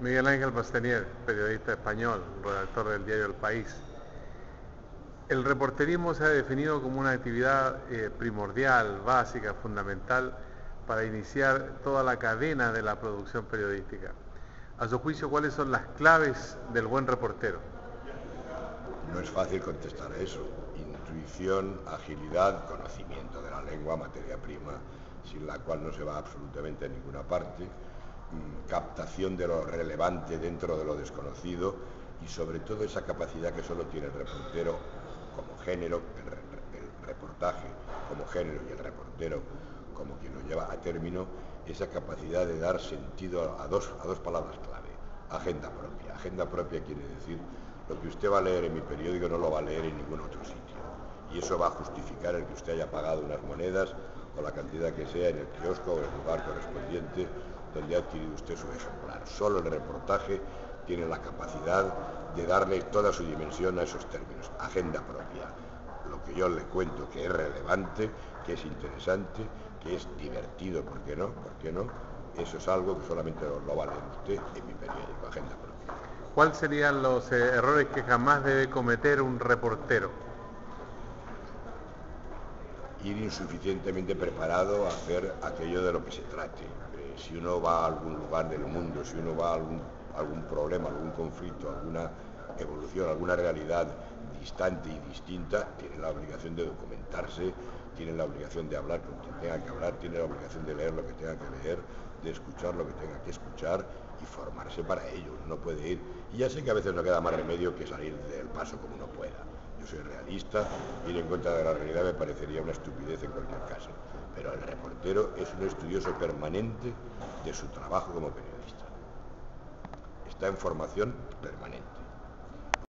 Miguel Ángel Bastenier, periodista español, redactor del diario El País. El reporterismo se ha definido como una actividad eh, primordial, básica, fundamental para iniciar toda la cadena de la producción periodística. A su juicio, ¿cuáles son las claves del buen reportero? No es fácil contestar a eso. Intuición, agilidad, conocimiento de la lengua, materia prima, sin la cual no se va absolutamente a ninguna parte captación de lo relevante dentro de lo desconocido y sobre todo esa capacidad que solo tiene el reportero como género, el, reportaje como género y el reportero como quien lo lleva a término, esa capacidad de dar sentido a dos, a dos palabras clave, agenda propia. Agenda propia quiere decir lo que usted va a leer en mi periódico no lo va a leer en ningún otro sitio. Y eso va a justificar el que usted haya pagado unas monedas o la cantidad que sea en el kiosco o en el lugar correspondiente donde ha adquirido usted su ejemplar. Solo el reportaje tiene la capacidad de darle toda su dimensión a esos términos. Agenda propia. Lo que yo le cuento que es relevante, que es interesante, que es divertido, ¿por qué no? ¿Por qué no? Eso es algo que solamente lo va a leer usted en mi periódico, Agenda propia. ¿Cuáles serían los eh, errores que jamás debe cometer un reportero? Ir insuficientemente preparado a hacer aquello de lo que se trate si uno va a algún lugar del mundo, si uno va a algún, problema, algún conflicto, alguna evolución, alguna realidad distante y distinta, tiene la obligación de documentarse, tiene la obligación de hablar con quien tenga que hablar, tiene la obligación de leer lo que tenga que leer, de escuchar lo que tenga que escuchar y formarse para ello. Uno no puede ir, y ya sé que a veces no queda más remedio que salir del paso como uno pueda. Yo soy realista, ir en contra de la realidad me parecería una estupidez en cualquier caso pero el reportero es un estudioso permanente de su trabajo como periodista. Está en formación permanente.